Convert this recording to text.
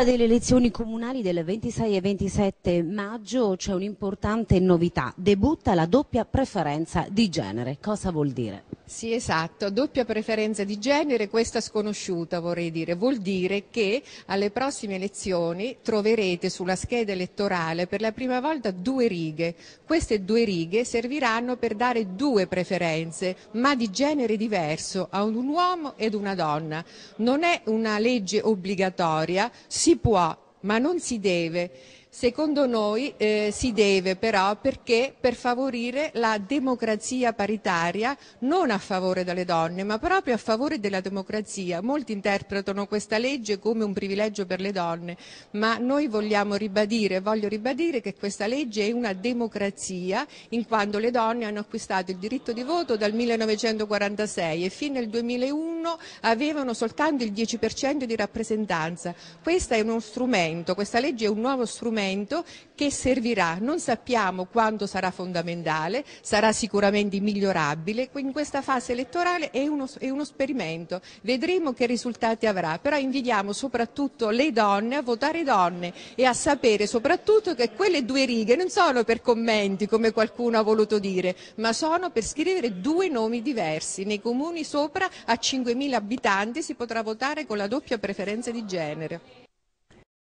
delle elezioni comunali del 26 e 27 maggio c'è un'importante novità, debutta la doppia preferenza di genere. Cosa vuol dire? Sì, esatto, doppia preferenza di genere, questa sconosciuta vorrei dire, vuol dire che alle prossime elezioni troverete sulla scheda elettorale per la prima volta due righe. Queste due righe serviranno per dare due preferenze, ma di genere diverso, a un uomo ed una donna. Non è una legge obbligatoria, si può, ma non si deve. Secondo noi eh, si deve però perché per favorire la democrazia paritaria, non a favore delle donne, ma proprio a favore della democrazia. Molti interpretano questa legge come un privilegio per le donne, ma noi vogliamo ribadire, voglio ribadire che questa legge è una democrazia in quanto le donne hanno acquistato il diritto di voto dal 1946 e fino al 2001 avevano soltanto il 10% di rappresentanza. Questo è uno strumento, questa legge è un nuovo strumento strumento che servirà, non sappiamo quando sarà fondamentale, sarà sicuramente migliorabile, in questa fase elettorale è uno, è uno sperimento, vedremo che risultati avrà, però invitiamo soprattutto le donne a votare donne e a sapere soprattutto che quelle due righe non sono per commenti come qualcuno ha voluto dire, ma sono per scrivere due nomi diversi. Nei comuni sopra a 5.000 abitanti si potrà votare con la doppia preferenza di genere.